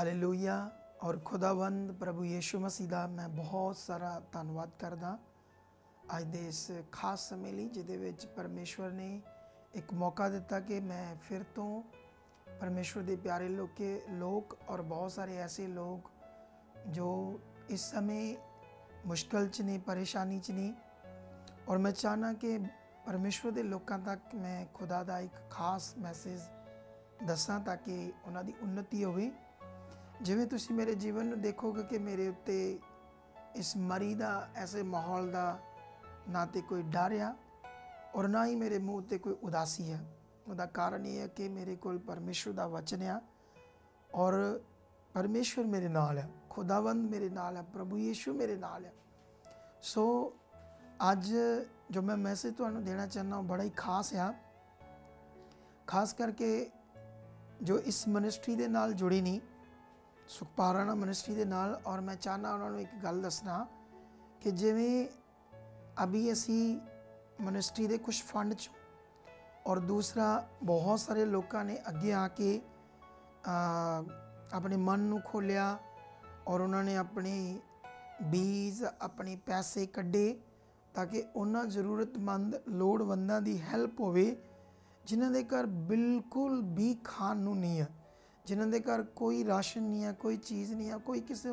Hallelujah ਔਰ ਖੁਦਾਵੰਦ ਪ੍ਰਭੂ ਯੀਸ਼ੂ ਮਸੀਹ ਦਾ ਮੈਂ ਬਹੁਤ ਸਾਰਾ ਧੰਨਵਾਦ ਕਰਦਾ। ਅੱਜ ਦੇ ਇਸ ਖਾਸ ਸਮੇਂ ਲਈ ਜਿਹਦੇ ਵਿੱਚ ਪਰਮੇਸ਼ਵਰ ਨੇ ਇੱਕ ਮੌਕਾ ਦਿੱਤਾ ਕਿ ਮੈਂ ਫਿਰ ਤੋਂ ਪਰਮੇਸ਼ਵਰ ਦੇ ਪਿਆਰੇ ਲੋਕੇ, ਲੋਕ ਔਰ ਬਹੁਤ ਸਾਰੇ ਐਸੇ ਲੋਕ ਜੋ ਇਸ ਸਮੇਂ ਮੁਸ਼ਕਲ ਚ ਨੇ, ਪਰੇਸ਼ਾਨੀ ਚ ਨੇ। ਔਰ ਮੈਂ ਚਾਹਨਾ ਕਿ ਪਰਮੇਸ਼ਵਰ ਦੇ ਲੋਕਾਂ ਤੱਕ ਮੈਂ ਖੁਦਾ ਦਾ ਇੱਕ ਖਾਸ ਮੈਸੇਜ ਦੱਸਾਂ ਤਾਂ ਕਿ ਉਹਨਾਂ ਦੀ ਉન્નਤੀ ਹੋਵੇ। ਜਿਵੇਂ ਤੁਸੀਂ ਮੇਰੇ ਜੀਵਨ ਨੂੰ ਦੇਖੋਗੇ ਕਿ ਮੇਰੇ ਉੱਤੇ ਇਸ ਮਰੀ ਦਾ, ਐਸੇ ਮਾਹੌਲ ਦਾ ਨਾ ਤੇ ਕੋਈ ਡਰ ਆ ਔਰ ਨਾ ਹੀ ਮੇਰੇ ਮੂੰਹ ਤੇ ਕੋਈ ਉਦਾਸੀ ਹੈ ਉਹਦਾ ਕਾਰਨ ਇਹ ਹੈ ਕਿ ਮੇਰੇ ਕੋਲ ਪਰਮੇਸ਼ਵਰ ਦਾ ਵਚਨ ਆ ਔਰ ਪਰਮੇਸ਼ਵਰ ਮੇਰੇ ਨਾਲ ਹੈ ਖੁਦਾਵੰਦ ਮੇਰੇ ਨਾਲ ਹੈ ਪ੍ਰਭੂ ਯੀਸ਼ੂ ਮੇਰੇ ਨਾਲ ਹੈ ਸੋ ਅੱਜ ਜੋ ਮੈਂ ਮੈਸੇਜ ਤੁਹਾਨੂੰ ਦੇਣਾ ਚਾਹੁੰਦਾ ਹਾਂ ਬੜਾ ਹੀ ਖਾਸ ਆ। ਖਾਸ ਕਰਕੇ ਜੋ ਇਸ ਮਿਨਿਸਟਰੀ ਦੇ ਨਾਲ ਜੁੜੀ ਨਹੀਂ ਸੁਖਪਾਰਾਣਾ ਮਿਨਿਸਟਰੀ ਦੇ ਨਾਲ ਔਰ ਮੈਂ ਚਾਹਨਾ ਉਹਨਾਂ ਨੂੰ ਇੱਕ ਗੱਲ ਦੱਸਣਾ ਕਿ ਜਿਵੇਂ ਅਭੀ ਅਸੀਂ ਮਿਨਿਸਟਰੀ ਦੇ ਕੁਝ ਫੰਡ ਚ ਔਰ ਦੂਸਰਾ ਬਹੁਤ ਸਾਰੇ ਲੋਕਾਂ ਨੇ ਅੱਗੇ ਆ ਕੇ ਆਪਣੇ ਮਨ ਨੂੰ ਖੋਲਿਆ ਔਰ ਉਹਨਾਂ ਨੇ ਆਪਣੇ ਬੀਜ, ਆਪਣੇ ਪੈਸੇ ਕੱਢੇ ਤਾਂ ਕਿ ਉਹਨਾਂ ਜ਼ਰੂਰਤਮੰਦ, ਲੋੜਵੰਦਾਂ ਦੀ ਹੈਲਪ ਹੋਵੇ, ਜਿਨ੍ਹਾਂ ਦੇ ਘਰ ਬਿਲਕੁਲ ਵੀ ਖਾਣ ਨੂੰ ਨਹੀਂ ਹੈ ਜਿਨ੍ਹਾਂ ਦੇ ਘਰ ਕੋਈ ਰਾਸ਼ਨ ਨਹੀਂ ਹੈ, ਕੋਈ ਚੀਜ਼ ਨਹੀਂ ਹੈ, ਕੋਈ ਕਿਸੇ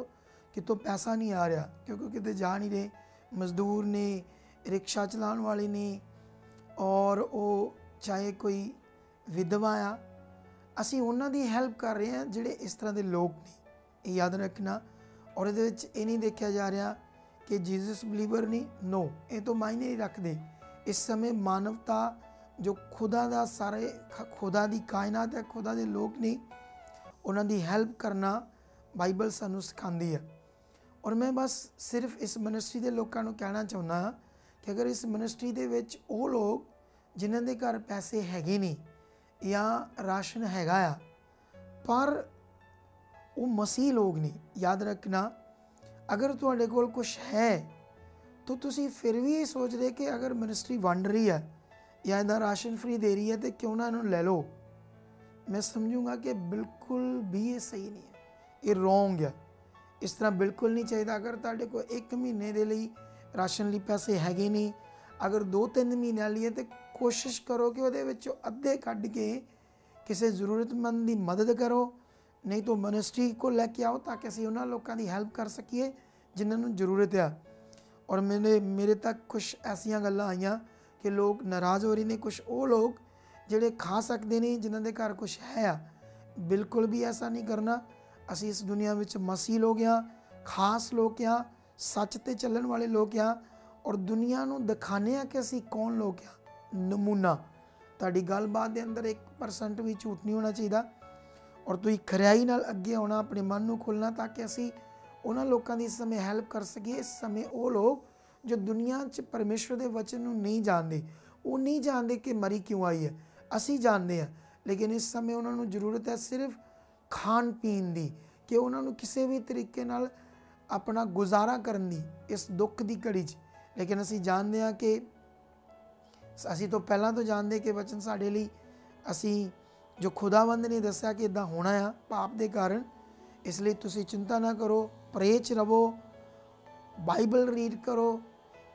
ਕਿਤੋਂ ਪੈਸਾ ਨਹੀਂ ਆ ਰਿਹਾ, ਕਿਉਂਕਿ ਕਿਤੇ ਜਾ ਨਹੀਂ ਰਹੇ। ਮਜ਼ਦੂਰ ਨੇ, ਰਿਕਸ਼ਾ ਚਲਾਉਣ ਵਾਲੇ ਨੇ ਔਰ ਉਹ ਚਾਹੇ ਕੋਈ ਵਿਧਵਾ ਆ, ਅਸੀਂ ਉਹਨਾਂ ਦੀ ਹੈਲਪ ਕਰ ਰਹੇ ਹਾਂ ਜਿਹੜੇ ਇਸ ਤਰ੍ਹਾਂ ਦੇ ਲੋਕ ਨੇ। ਇਹ ਯਾਦ ਰੱਖਣਾ। ਔਰ ਇਹਦੇ ਵਿੱਚ ਇਹ ਨਹੀਂ ਦੇਖਿਆ ਜਾ ਰਿਹਾ ਕਿ ਜੀਸਸ ਬਲੀਵਰ ਨਹੀਂ। ਨੋ ਇਹ ਤੋਂ ਮਾਇਨੇ ਨਹੀਂ ਰੱਖਦੇ। ਇਸ ਸਮੇਂ ਮਾਨਵਤਾ ਜੋ ਖੁਦਾ ਦਾ ਸਾਰੇ, ਖੁਦਾ ਦੀ ਕਾਇਨਾਤ ਹੈ, ਖੁਦਾ ਦੇ ਲੋਕ ਨੇ ਉਹਨਾਂ ਦੀ ਹੈਲਪ ਕਰਨਾ ਬਾਈਬਲ ਸਾਨੂੰ ਸਿਖਾਉਂਦੀ ਹੈ। ਔਰ ਮੈਂ ਬਸ ਸਿਰਫ ਇਸ ਮਿਨਿਸਟਰੀ ਦੇ ਲੋਕਾਂ ਨੂੰ ਕਹਿਣਾ ਚਾਹੁੰਦਾ ਹਾਂ ਕਿ ਅਗਰ ਇਸ ਮਿਨਿਸਟਰੀ ਦੇ ਵਿੱਚ ਉਹ ਲੋਕ ਜਿਨ੍ਹਾਂ ਦੇ ਘਰ ਪੈਸੇ ਹੈਗੇ ਨਹੀਂ ਜਾਂ ਰਾਸ਼ਨ ਹੈਗਾ ਆ, ਪਰ ਉਹ ਮਸੀਹ ਲੋਕ ਨਹੀਂ। ਯਾਦ ਰੱਖਣਾ, ਅਗਰ ਤੁਹਾਡੇ ਕੋਲ ਕੁਝ ਹੈ, ਤਾਂ ਤੁਸੀਂ ਫਿਰ ਵੀ ਇਹ ਸੋਚਦੇ ਕਿ ਅਗਰ ਮਿਨਿਸਟਰੀ ਵੰਡ ਰਹੀ ਹੈ ਜਾਂ ਇਹਦਾ ਰਾਸ਼ਨ ਫ੍ਰੀ ਦੇ ਰਹੀ ਹੈ, ਤੇ ਕਿਉਂ ਨਾ ਇਹਨੂੰ ਲੈ ਲਓ। ਮੈਂ ਸਮਝੂੰਗਾ ਕਿ ਬਿਲਕੁਲ ਵੀ ਇਹ ਸਹੀ ਨਹੀਂ ਹੈ ਇਹ ਰੋਂਗ ਹੈ ਇਸ ਤਰ੍ਹਾਂ ਬਿਲਕੁਲ ਨਹੀਂ ਚਾਹੀਦਾ ਅਗਰ ਤੁਹਾਡੇ ਕੋਲ 1 ਮਹੀਨੇ ਦੇ ਲਈ ਰਾਸ਼ਨ ਲਈ ਪੈਸੇ ਹੈਗੇ ਨਹੀਂ ਅਗਰ 2-3 ਮਹੀਨਿਆਂ ਲਈ ਤੇ ਕੋਸ਼ਿਸ਼ ਕਰੋ ਕਿ ਉਹਦੇ ਵਿੱਚੋਂ ਅੱਧੇ ਕੱਢ ਕੇ ਕਿਸੇ ਜ਼ਰੂਰਤਮੰਦ ਦੀ ਮਦਦ ਕਰੋ ਨਹੀਂ ਤਾਂ ਮਿਨਿਸਟਰੀ ਕੋ ਲੈ ਕੇ ਆਓ ਤਾਂ ਕਿ ਅਸੀਂ ਉਹਨਾਂ ਲੋਕਾਂ ਦੀ ਹੈਲਪ ਕਰ ਸਕੀਏ ਜਿਨ੍ਹਾਂ ਨੂੰ ਜ਼ਰੂਰਤ ਆ ਔਰ ਮੇਰੇ ਮੇਰੇ ਤੱਕ ਕੁਝ ਐਸੀਆਂ ਗੱਲਾਂ ਆਈਆਂ ਕਿ ਲੋਕ ਨਾਰਾਜ਼ ਹੋ ਰਹੇ ਨੇ ਕੁਝ ਉਹ ਲੋਕ ਜਿਹੜੇ ਖਾ ਸਕਦੇ ਨੇ, ਜਿਨ੍ਹਾਂ ਦੇ ਘਰ ਕੁਝ ਹੈ ਆ, ਬਿਲਕੁਲ ਵੀ ਐਸਾ ਨਹੀਂ ਕਰਨਾ। ਅਸੀਂ ਇਸ ਦੁਨੀਆ ਵਿੱਚ ਮਸੀਹ ਲੋਕ ਆ ਖਾਸ ਲੋਕ ਆ ਸੱਚ ਤੇ ਚੱਲਣ ਵਾਲੇ ਲੋਕ ਆ ਔਰ ਦੁਨੀਆ ਨੂੰ ਦਿਖਾਣੇ ਆ ਕਿ ਅਸੀਂ ਕੌਣ ਲੋਕ ਆ ਨਮੂਨਾ। ਤੁਹਾਡੀ ਗੱਲਬਾਤ ਦੇ ਅੰਦਰ 1% ਵੀ ਝੂਠ ਨਹੀਂ ਹੋਣਾ ਚਾਹੀਦਾ। ਔਰ ਤੁਸੀਂ ਖਰਿਆਈ ਨਾਲ ਅੱਗੇ ਆਉਣਾ, ਆਪਣੇ ਮਨ ਨੂੰ ਖੋਲਣਾ ਤਾਂ ਕਿ ਅਸੀਂ ਉਹਨਾਂ ਲੋਕਾਂ ਦੀ ਇਸ ਸਮੇਂ ਹੈਲਪ ਕਰ ਸਕੀਏ। ਇਸ ਸਮੇਂ ਉਹ ਲੋਕ ਜੋ ਦੁਨੀਆ 'ਚ ਪਰਮੇਸ਼ਵਰ ਦੇ ਵਚਨ ਨੂੰ ਨਹੀਂ ਜਾਣਦੇ। ਉਹ ਨਹੀਂ ਜਾਣਦੇ ਕਿ ਮਰੀ ਕਿਉਂ ਆਈ ਹੈ। ਅਸੀਂ ਜਾਣਦੇ ਹਾਂ। ਲੇਕਿਨ ਇਸ ਸਮੇਂ ਉਹਨਾਂ ਨੂੰ ਜ਼ਰੂਰਤ ਹੈ ਸਿਰਫ ਖਾਣ ਪੀਣ ਦੀ ਕਿ ਉਹਨਾਂ ਨੂੰ ਕਿਸੇ ਵੀ ਤਰੀਕੇ ਨਾਲ ਆਪਣਾ ਗੁਜ਼ਾਰਾ ਕਰਨ ਦੀ, ਇਸ ਦੁੱਖ ਦੀ ਘੜੀ 'ਚ। ਲੇਕਿਨ ਅਸੀਂ ਜਾਣਦੇ ਹਾਂ ਕਿ ਅਸੀਂ ਤੋਂ ਪਹਿਲਾਂ ਤੋਂ ਜਾਣਦੇ ਕਿ ਵਚਨ ਸਾਡੇ ਲਈ ਅਸੀਂ ਜੋ ਖੁਦਾਵੰਦ ਨੇ ਦੱਸਿਆ ਕਿ ਇਦਾਂ ਹੋਣਾ ਆ ਪਾਪ ਦੇ ਕਾਰਨ, ਇਸ ਲਈ ਤੁਸੀਂ ਚਿੰਤਾ ਨਾ ਕਰੋ ਪ੍ਰੇਚ ਰਵੋ ਬਾਈਬਲ ਰੀਡ ਕਰੋ।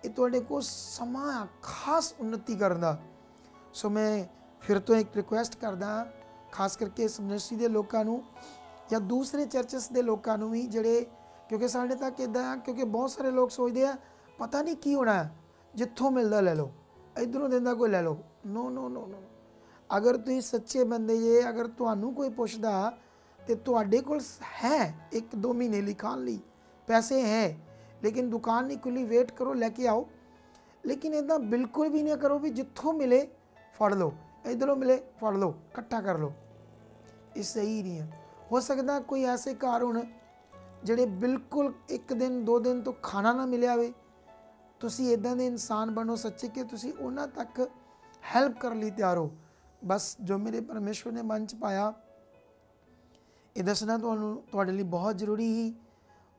ਇਹ ਤੁਹਾਡੇ ਕੋਲ ਸਮਾਂ ਆ ਖਾਸ ਉન્નਤੀ ਕਰਨ ਦਾ। ਸੋ ਮੈਂ ਫਿਰ ਤੋਂ ਇੱਕ ਰਿਕੁਐਸਟ ਕਰਦਾ ਖਾਸ ਕਰਕੇ ਇਸ ਮਿਨਿਸਟਰੀ ਦੇ ਲੋਕਾਂ ਨੂੰ ਜਾਂ ਦੂਸਰੇ ਚਰਚਸ ਦੇ ਲੋਕਾਂ ਨੂੰ ਵੀ ਜਿਹੜੇ ਕਿਉਂਕਿ ਸਾਡੇ ਤੱਕ ਇਦਾਂ ਆ ਕਿਉਂਕਿ ਬਹੁਤ ਸਾਰੇ ਲੋਕ ਸੋਚਦੇ ਆ ਪਤਾ ਨਹੀਂ ਕੀ ਹੋਣਾ ਜਿੱਥੋਂ ਮਿਲਦਾ ਲੈ ਲਓ ਇਧਰੋਂ ਦਿੰਦਾ ਕੋਈ ਲੈ ਲਓ ਨੋ ਨੋ ਨੋ ਨੋ ਅਗਰ ਤੁਸੀਂ ਸੱਚੇ ਬੰਦੇ ਜੇ ਅਗਰ ਤੁਹਾਨੂੰ ਕੋਈ ਪੁੱਛਦਾ ਤੇ ਤੁਹਾਡੇ ਕੋਲ ਹੈ ਇੱਕ ਦੋ ਮਹੀਨੇ ਲਈ ਖਾਣ ਲਈ ਪੈਸੇ ਹੈ ਲੇਕਿਨ ਦੁਕਾਨ ਨਹੀਂ ਖੁੱਲੀ ਵੇਟ ਕਰੋ ਲੈ ਕੇ ਆਓ ਲੇਕਿਨ ਇਦਾਂ ਬਿਲਕੁਲ ਵੀ ਨਾ ਕਰੋ ਵੀ ਜਿੱਥੋਂ ਮਿਲੇ ਫੜ ਲਓ ਇਧਰੋਂ ਮਿਲੇ ਫੜ ਲਓ ਇਕੱਠਾ ਕਰ ਲਓ ਇਹ ਸਹੀ ਨਹੀਂ ਹੈ ਹੋ ਸਕਦਾ ਕੋਈ ਐਸੇ ਘਰ ਹੋਣ ਜਿਹੜੇ ਬਿਲਕੁਲ ਇੱਕ ਦਿਨ ਦੋ ਦਿਨ ਤੋਂ ਖਾਣਾ ਨਾ ਮਿਲਿਆ ਹੋਵੇ ਤੁਸੀਂ ਇਦਾਂ ਦੇ ਇਨਸਾਨ ਬਣੋ ਸੱਚੇ ਕਿ ਤੁਸੀਂ ਉਹਨਾਂ ਤੱਕ ਹੈਲਪ ਕਰਨ ਲਈ ਤਿਆਰ ਹੋ ਬਸ ਜੋ ਮੇਰੇ ਪਰਮੇਸ਼ਵਰ ਨੇ ਮਨ ਚ ਪਾਇਆ ਇਹ ਦੱਸਣਾ ਤੁਹਾਨੂੰ ਤੁਹਾਡੇ ਲਈ ਬਹੁਤ ਜ਼ਰੂਰੀ ਹੀ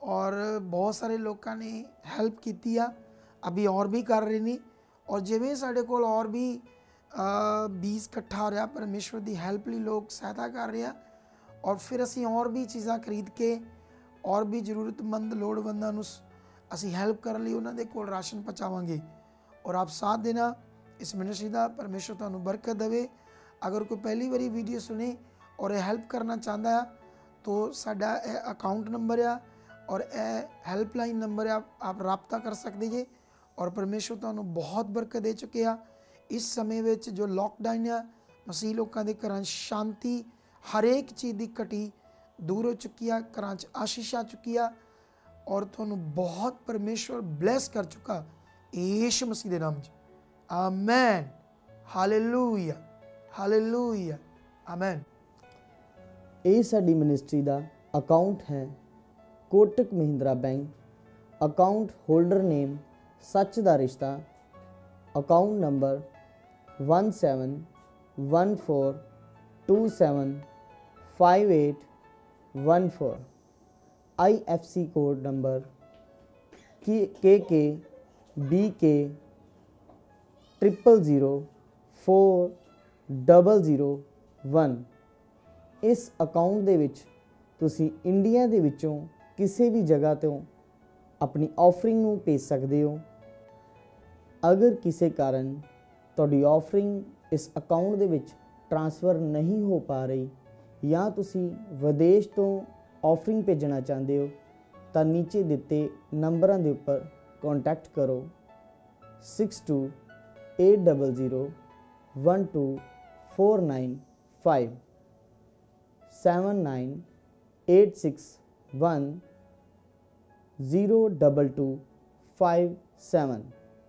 ਔਰ ਬਹੁਤ ਸਾਰੇ ਲੋਕਾਂ ਨੇ ਹੈਲਪ ਕੀਤੀ ਆ ਅਭੀ ਔਰ ਵੀ ਕਰ ਰਹੇ ਨੇ ਔਰ ਜਿਵੇਂ ਸਾਡੇ ਕੋਲ ਔਰ ਵੀ ਬੀਜ ਇਕੱਠਾ ਹੋ ਰਿਹਾ, ਪਰਮੇਸ਼ਵਰ ਦੀ ਹੈਲਪ ਲਈ ਲੋਕ ਸਹਾਇਤਾ ਕਰ ਰਹੇ ਆ। ਔਰ ਫਿਰ ਅਸੀਂ ਹੋਰ ਵੀ ਚੀਜ਼ਾਂ ਖਰੀਦ ਕੇ ਔਰ ਵੀ ਜ਼ਰੂਰਤਮੰਦ, ਲੋੜਵੰਦਾਂ ਨੂੰ ਸ- ਅਸੀਂ ਹੈਲਪ ਕਰਨ ਲਈ ਉਹਨਾਂ ਦੇ ਕੋਲ ਰਾਸ਼ਨ ਪਹੁੰਚਾਵਾਂਗੇ। ਔਰ ਆਪ ਸਾਥ ਦੇਣਾ, ਇਸ ਮਿਨਿਸਟਰੀ ਦਾ ਪਰਮੇਸ਼ਰ ਤੁਹਾਨੂੰ ਬਰਕਤ ਦੇਵੇ। ਅਗਰ ਕੋਈ ਪਹਿਲੀ ਵਾਰੀ ਵੀਡੀਓ ਸੁਣੇ ਔਰ ਇਹ ਹੈਲਪ ਕਰਨਾ ਚਾਹੁੰਦਾ ਹੈ ਤੋ ਸਾਡਾ ਇਹ ਅਕਾਊਂਟ ਨੰਬਰ ਆ ਔਰ ਇਹ ਹੈਲਪਲਾਈਨ ਨੰਬਰ ਆ, ਆਪ ਰਾਬਤਾ ਕਰ ਸਕਦੇ ਜੇ। ਔਰ ਪਰਮੇਸ਼ਰ ਤੁਹਾਨੂੰ ਬਹੁਤ ਬਰਕਤ ਦੇ ਚੁੱਕਿਆ ਇਸ ਸਮੇਂ ਵਿੱਚ ਜੋ ਲੋਕਡਾਊਨ ਆ, ਮਸੀਹ ਲੋਕਾਂ ਦੇ ਘਰਾਂ 'ਚ ਸ਼ਾਂਤੀ ਹਰੇਕ ਚੀਜ਼ ਦੀ ਘਟੀ ਦੂਰ ਹੋ ਚੁੱਕੀ ਆ, ਘਰਾਂ 'ਚ ਆਸ਼ੀਸ਼ ਆ ਚੁੱਕੀ ਆ ਔਰ ਤੁਹਾਨੂੰ ਬਹੁਤ ਪਰਮੇਸ਼ਵਰ ਬਲੈਸ ਕਰ ਚੁੱਕਾ ਯੀਸ਼ੂ ਮਸੀਹ ਦੇ ਨਾਮ 'ਚ। ਆਮੇਨ ਹਾਲੇਲੂਇਆ ਹਾਲੇਲੂਇਆ ਆਮੇਨ ਇਹ ਸਾਡੀ ਮਿਨਿਸਟਰੀ ਦਾ ਅਕਾਊਂਟ ਹੈ Kotak Mahindra bank. Account holder name ਸੱਚ ਦਾ ਰਿਸ਼ਤਾ। Account number one seven one four two seven five eight one four IFC code number KK BK triple zero four double zero one ਇਸ account ਦੇ ਵਿੱਚ ਤੁਸੀਂ India ਦੇ ਵਿੱਚੋਂ ਕਿਸੇ ਵੀ ਜਗ੍ਹਾ ਤੋਂ ਆਪਣੀ ਆਫਰਿੰਗ ਨੂੰ ਭੇਜ ਸਕਦੇ ਹੋ ਅਗਰ ਕਿਸੇ ਕਾਰਨ ਤੁਹਾਡੀ ਆਫਰਿੰਗ ਇਸ ਅਕਾਊਂਟ ਦੇ ਵਿੱਚ ਟ੍ਰਾਂਸਫਰ ਨਹੀਂ ਹੋ ਪਾ ਰਹੀ ਜਾਂ ਤੁਸੀਂ ਵਿਦੇਸ਼ ਤੋਂ ਆਫਰਿੰਗ ਭੇਜਣਾ ਚਾਹੁੰਦੇ ਹੋ, ਤਾਂ ਨੀਚੇ ਦਿੱਤੇ ਨੰਬਰਾਂ ਦੇ ਉੱਪਰ ਕੰਟੈਕਟ ਕਰੋ 62 800 12495 7986102257